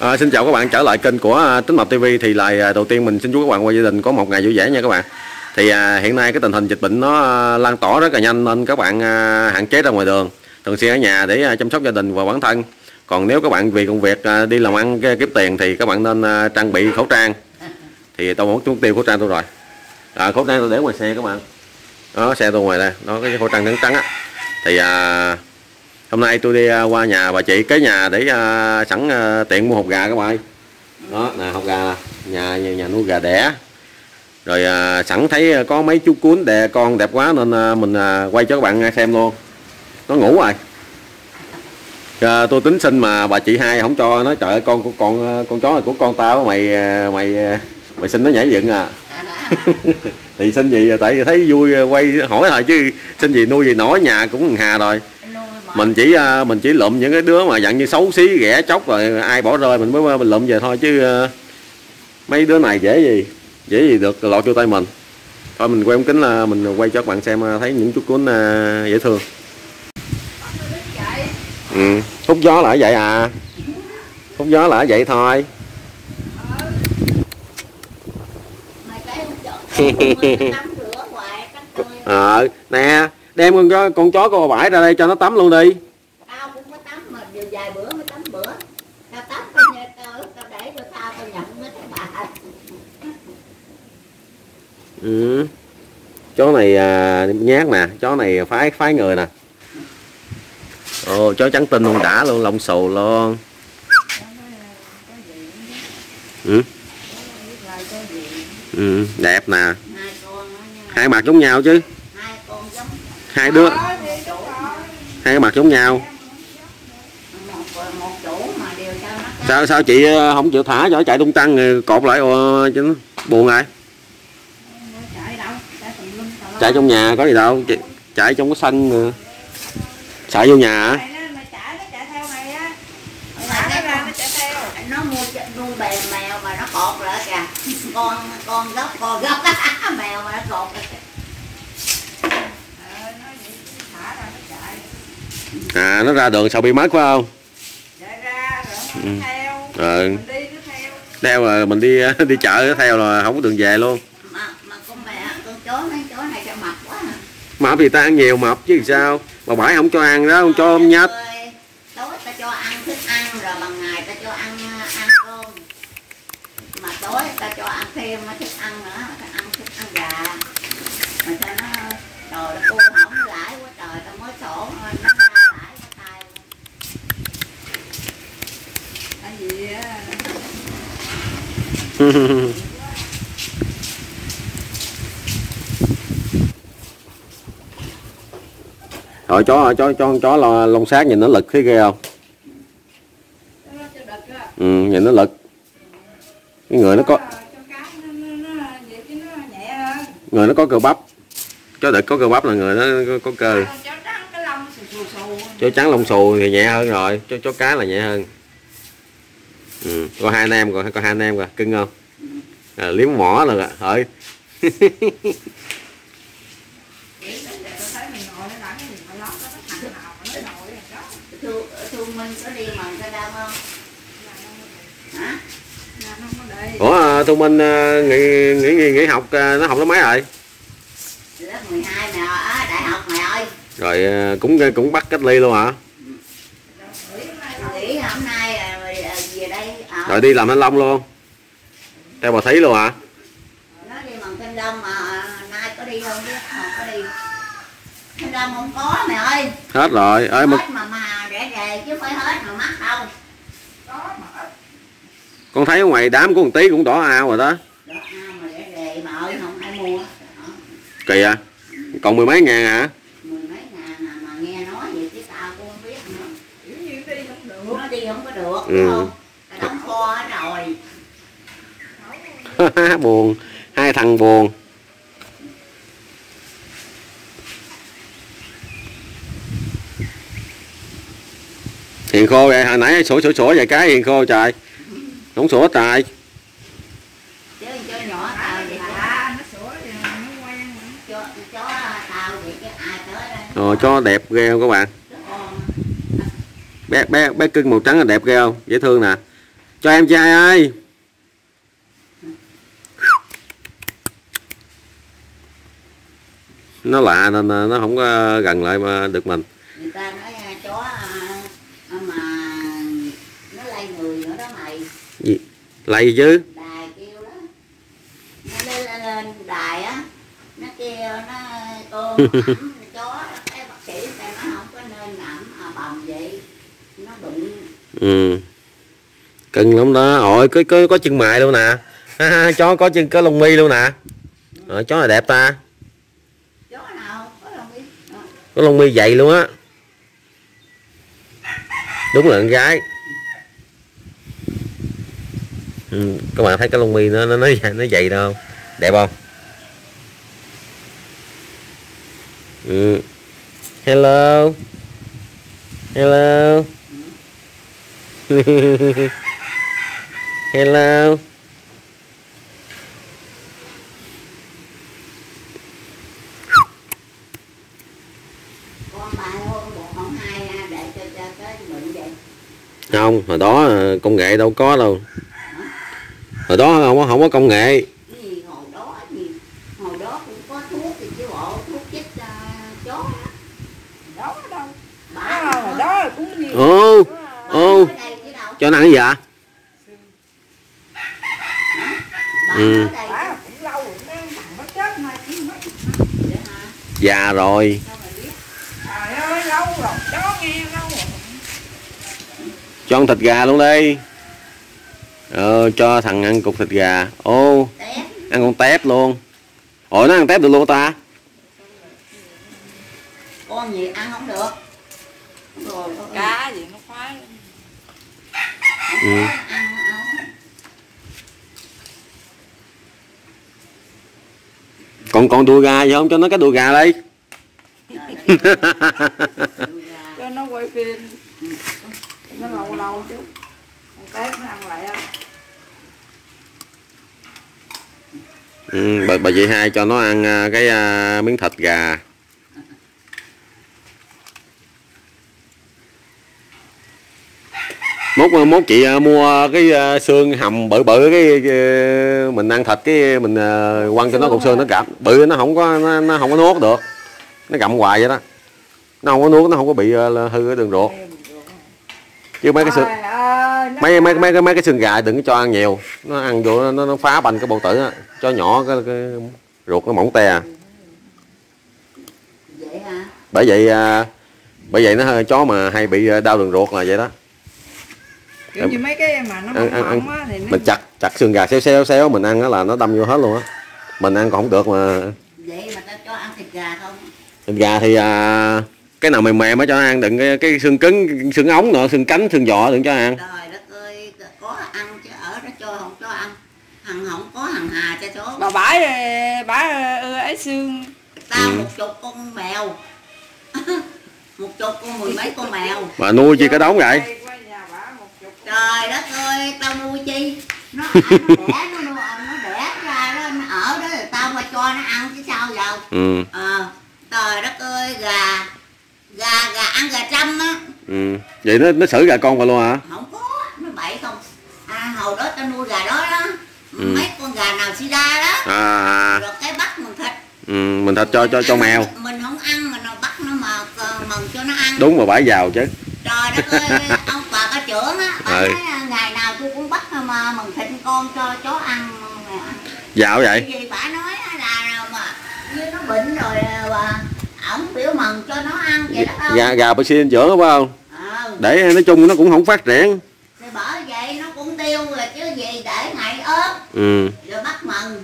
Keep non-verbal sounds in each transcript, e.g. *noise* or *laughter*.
À, xin chào các bạn trở lại kênh của à, Tính Mập TV thì lại à, đầu tiên mình xin chúc các bạn và gia đình có một ngày vui vẻ nha các bạn. Thì à, hiện nay cái tình hình dịch bệnh nó à, lan tỏa rất là nhanh nên các bạn à, hạn chế ra ngoài đường thường xuyên ở nhà để à, chăm sóc gia đình và bản thân. Còn nếu các bạn vì công việc à, đi làm ăn kiếm tiền thì các bạn nên à, trang bị khẩu trang. Thì tôi muốn chúng tiêu khẩu trang tôi rồi. À, khẩu trang tôi để ngoài xe các bạn. Đó xe tôi ngoài đây đó cái khẩu trang trắng trắng á. Thì à, hôm nay tôi đi à, qua nhà bà chị cái nhà để à, sẵn à, tiện mua hộp gà các bạn. Đó nè hộp gà nhà nhà, nhà nuôi gà đẻ. Rồi à, sẵn thấy có mấy chú cuốn đè con đẹp quá nên à, mình à, quay cho các bạn xem luôn. Nó ngủ rồi. À, tôi tính xin mà bà chị hai không cho nó trời ơi con của con con chó này của con tao mày mày mày xin nó nhảy dựng à. *laughs* Thì xin gì tại vì thấy vui quay hỏi thôi chứ xin gì nuôi gì nổi nhà cũng hà rồi mình chỉ à, mình chỉ lụm những cái đứa mà dạng như xấu xí ghẻ chóc rồi ai bỏ rơi mình mới mình lụm về thôi chứ à, mấy đứa này dễ gì dễ gì được lọt vô tay mình. Thôi mình quay ống kính là mình quay cho các bạn xem à, thấy những chú cuốn à, dễ thương. Ừ. hút gió là vậy à? Hút gió là vậy thôi. Ờ *laughs* nè đem con chó con chó con bãi ra đây cho nó tắm luôn đi. Tao cũng có tắm mà điều vài bữa mới tắm bữa. Tao tắm coi như tao tao để cho tao tao nhận mấy cái bà. Ừ. chó này à, nhát nè chó này phái phái người nè. Ồ chó trắng tinh luôn đã luôn lông xù luôn. Ừ. Ừ, đẹp nè. Hai mặt giống nhau chứ hai đứa. Hai cái mặt giống nhau. Sao sao chị ờ, không chịu thả cho chạy tung tăng cột lại ờ, cho nó buồn rồi chạy trong nhà có gì đâu chị, chạy trong cái sân ờ, chạy vô nhà hả chạy mèo mà nó cột kìa. Con con gốc con gốc *laughs* mèo mà nó cột lại kìa. Ờ, nó vậy, thả ra nó chạy à nó ra đường sao bị mất phải không? Chạy ra rồi nó Ừ. theo. Ờ mình đi nó theo. Đeo rồi mình đi *laughs* đi chợ nó theo là không có đường về luôn. Mà mà con mẹ con chó mấy chó này cho mập quá à. mập thì ta ăn nhiều mập chứ sao? Bà bãi không cho ăn đó không cho ôm nhách. tối ta cho ăn thức ăn rồi bằng ngày ta cho ăn ăn cơm. Mà tối ta cho ăn thêm thức ăn nữa ta ăn thức ăn gà. Mà sao nó trời ơi, cô không lãi quá trời ta mới sổ nó ra lãi quá tay rồi chó chó chó chó lo lông sát nhìn nó lực thấy ghê không? Ừ, nhìn nó lực. Cái người nó có người nó có cơ bắp. Chó đực có cơ bắp là người nó có, cơ. Chó trắng lông xù chó trắng lông xù thì nhẹ hơn rồi chó chó cái là nhẹ hơn ừ. có hai anh em rồi có hai anh em rồi. Cưng không? À, liếm mỏ rồi có để ủa thu minh à, nghỉ nghỉ nghỉ, nghỉ học à, nó học lớp mấy rồi? Lớp 12 mẹ đại học mẹ ơi. Rồi à, cũng cũng bắt cách ly luôn hả nghỉ hôm nay à, rồi, à, về đây ở rồi đi làm thanh long luôn. Theo bà thấy luôn hả? Nó đi bằng kinh đông mà à, nay có đi không biết không có đi. Kinh đông không có mẹ ơi. Hết rồi. Ơi mà hết mà mà rẻ rề chứ phải hết mà mắc đâu. Có mà. Ít con thấy ở ngoài đám của một tí cũng đỏ ao rồi đó. Đó ai mà rẻ rề mà ơi không ai mua. Đó, kỳ à còn mười mấy ngàn hả? Mười mấy ngàn à, mà nghe nói vậy chứ tao cũng không biết nữa. Kiểu như đi không được. Nó đi không có được Ừ. không ta đóng kho hết rồi *laughs* buồn. Hai thằng buồn. Hiền khô vậy hồi nãy sủa sủa sủa vài cái hiền khô trời. Không sủa cho chứ à mà cho chó tao vậy chứ ai tới đây? Ồ, cho đẹp ghê không các bạn? Con bé bé bé cưng màu trắng là đẹp ghê không? Dễ thương nè. Cho em trai ơi nó lạ nên nó không có gần lại mà được mình. Người ta nói à, chó à, à, mà nó lay người nữa đó mày. Lầy chứ? Đài kêu đó. Nó lên, lên, đài á nó kêu nó ẩm *laughs* chó cái bác sĩ ta nó không có nên ẩm à, bầm vậy. Nó bụng ừ. Cưng lắm đó. Ôi có có có chân mày luôn nè. Ha, *laughs* ha, chó có chân có lông mi luôn nè. Ờ, chó là đẹp ta chó nào có đâu biết Ờ, có lông mi dày luôn á. Đúng là con gái. Ừ, các bạn thấy cái lông mi nó nó nó nó dày đâu. Không đẹp không? Ừ. hello. Hello. *laughs* Hello con bà hôm một con hai à, để cho cho cái bệnh vậy không hồi đó ờ, công nghệ đâu có đâu. Hồi đó không có không có công nghệ. Ô ô cho nó ăn bà Ừ. ở đây bả cũng lâu rồi nó thằng nó chết nay cũng mất chứ hả già rồi sao mày biết trời ơi lâu rồi chó nghe lâu rồi cho ăn thịt gà luôn đi. Ờ, cho thằng ăn cục thịt gà. Ô ăn con tép luôn. Ủa nó ăn tép được luôn ta? Con gì ăn không được. Rồi con cá gì nó khoái. Ừ. còn còn đùi gà gì không? Cho nó cái đùi gà đi. Cho nó quay phim lâu lâu chứ con tép nó ăn lại á. Ừ, bà, bà chị hai cho nó ăn à, cái à, miếng thịt gà. Mốt mốt chị à, mua cái à, xương hầm bự bự cái à, mình ăn thịt cái mình à, quăng cho nó cục xương nó gặm. Bự nó không có nó, nó không có nuốt được. Nó gặm hoài vậy đó. Nó không có nuốt nó không có bị à, hư cái đường ruột chứ mấy cái nó mấy mấy mấy mấy cái xương gà đừng có cho ăn nhiều. Nó ăn vô nó, nó phá banh cái bầu tử á. Cho nhỏ cái, cái ruột nó mỏng te à. bởi vậy à, bởi vậy nó chó mà hay bị à, đau đường ruột là vậy đó. Kiểu như mấy cái mà nó Ăn- mỏng ăn- mỏng á thì nó mình chặt chặt xương gà xéo xéo xéo mình ăn á là nó đâm vô hết luôn á. Mình ăn còn không được mà vậy mà cho ăn thịt gà không? Thịt gà thì à, cái nào mềm mềm á cho ăn đừng cái, cái xương cứng xương ống nữa xương cánh xương giò đừng cho ăn trời đất ơi có ăn chứ ở đó cho không cho ăn. Hằng không có hằng hà cho số bà bãi bả ưa ấy xương. Tao Ừ. một chục con mèo. *laughs* Một chục con mười mấy con mèo. Mà nuôi chi cái đống vậy? Đây, qua nhà bả một chục con. trời đất ơi tao nuôi chi? Nó ăn *laughs* nó đẻ nó nuôi nó đẻ ra đó nó ở đó tao mà cho nó ăn chứ sao giờ? Ừ. Ờ trời đất ơi gà gà gà ăn gà trăm á. Ừ. Vậy nó nó xử gà con vào luôn hả? Không có nó bậy không. À hồi đó tao nuôi gà đó đó. Ừ. mấy con gà nào sida đó. À, à rồi cái bắt mình thịt. Ừ, mình thịt cho cho cho Ăn, mèo. mình không ăn mà nó bắt nó mà ờ, mần cho nó ăn. Đúng mà bãi vào chứ. Trời đất ơi ông bà có trưởng á bà Ừ. nói à, ngày nào tôi cũng bắt mà mần thịt con cho chó ăn dạo vậy? Cái gì bà nói là mà như nó bệnh rồi à, bà ổng biểu mần cho nó ăn vậy đó không? Gà gà sĩ dinh dưỡng đúng không? Ờ để nói chung nó cũng không phát triển. Thì bởi vậy nó cũng tiêu rồi chứ gì để ngày ớt. Ừ. Rồi bắt mần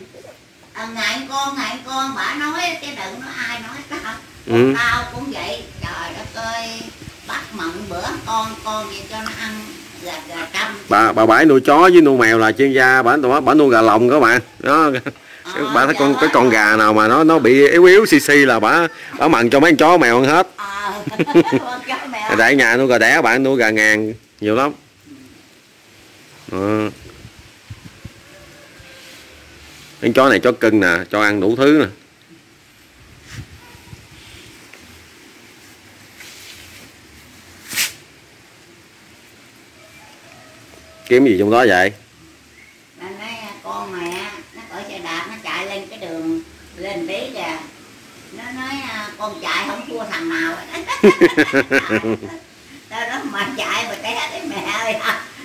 à, ngại con ngại con bà nói cái đừng nói ai nói tao Ừ. tao cũng vậy. Trời đất ơi bắt mận bữa con con gì cho nó ăn gà gà trăm bà bà bãi nuôi chó với nuôi mèo là chuyên gia. Bà bà, nuôi gà lồng các bạn đó bà thấy con cái con gà nào mà nó nó bị yếu yếu xì xì là bà bà mần cho mấy con chó mèo ăn hết. Tại nhà nuôi gà đẻ bạn nuôi gà ngàn nhiều lắm. Đó. con chó này chó cưng nè cho ăn đủ thứ nè. Kiếm gì trong đó vậy nó nói con mẹ nó cởi xe đạp nó chạy lên cái đường lên tí kìa nó nói à, con chạy không thua thằng nào. *laughs* Đó đó mà chạy mà té đấy mẹ ơi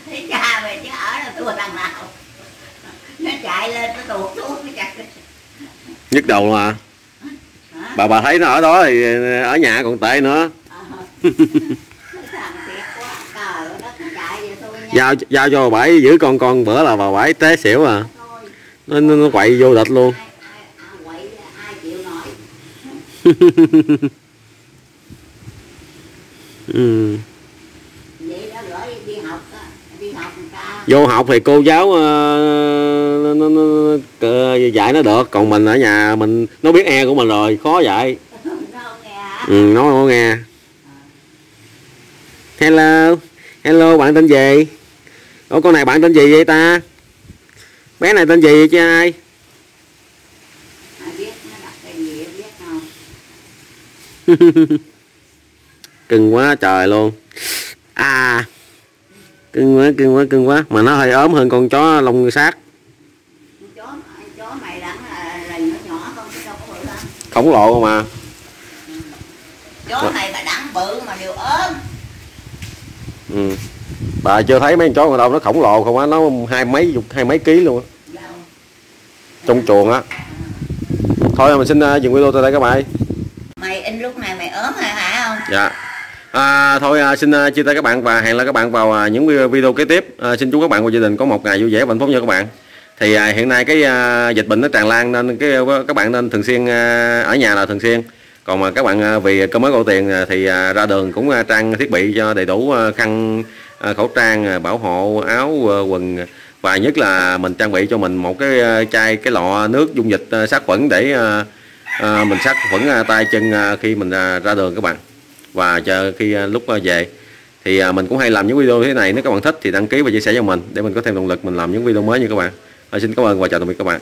thấy cha mày chứ ở đâu thua thằng nào. Nó chạy lên nó tuột xuống nó chạy nhức đầu luôn à? Hả? Bà bà thấy nó ở đó thì ở nhà còn tệ nữa. Ờ. giao giao cho bà bảy giữ con con bữa là bà bảy té xỉu à. Nó, nó quậy vô địch luôn ai ai ai quậy ai chịu nổi ừ. vậy đó gửi đi học á đi học người *laughs* ta. Vô học thì cô giáo ờ, nó, nó, nó, ờ, dạy nó được. Còn mình ở nhà mình nó biết e của mình rồi khó dạy. *laughs* Ừ, nó không nghe. Hello hello bạn tên gì? Ủa con này bạn tên gì vậy ta? Bé này tên gì vậy chứ ai biết nó đặt cái gì biết không *laughs* cưng quá trời luôn. À cưng quá cưng quá cưng quá. Mà nó hơi ốm hơn con chó lông sát nó nhỏ không khổng lồ mà chó này mà đắng bự mà đều ốm. Ừ. bà chưa thấy mấy con chó ngoài đâu nó khổng lồ không á nó hai mấy chục hai mấy ký luôn á. Đâu trong chuồng á. Thôi mình xin uh, dừng video tại đây các bạn mày in lúc này mày ốm hả hả không dạ. À, thôi à, xin à, chia tay các bạn và hẹn lại các bạn vào à, những video, kế tiếp. À, xin chúc các bạn và gia đình có một ngày vui vẻ và hạnh phúc nha các bạn. Thì à, hiện nay cái à, dịch bệnh nó tràn lan nên cái à, các bạn nên thường xuyên à, ở nhà là thường xuyên. Còn mà các bạn à, vì cơ mới có tiền à, thì à, ra đường cũng à, trang thiết bị cho đầy đủ à, khăn à, khẩu trang à, bảo hộ áo à, quần. Và nhất là mình trang bị cho mình một cái à, chai cái lọ nước dung dịch à, sát khuẩn để à, mình sát khuẩn à, tay chân à, khi mình à, ra đường các bạn. Và chờ khi à, lúc à, về. Thì à, mình cũng hay làm những video thế này nếu các bạn thích thì đăng ký và chia sẻ cho mình để mình có thêm động lực mình làm những video mới như các bạn. À, xin cảm ơn và chào tạm biệt các bạn.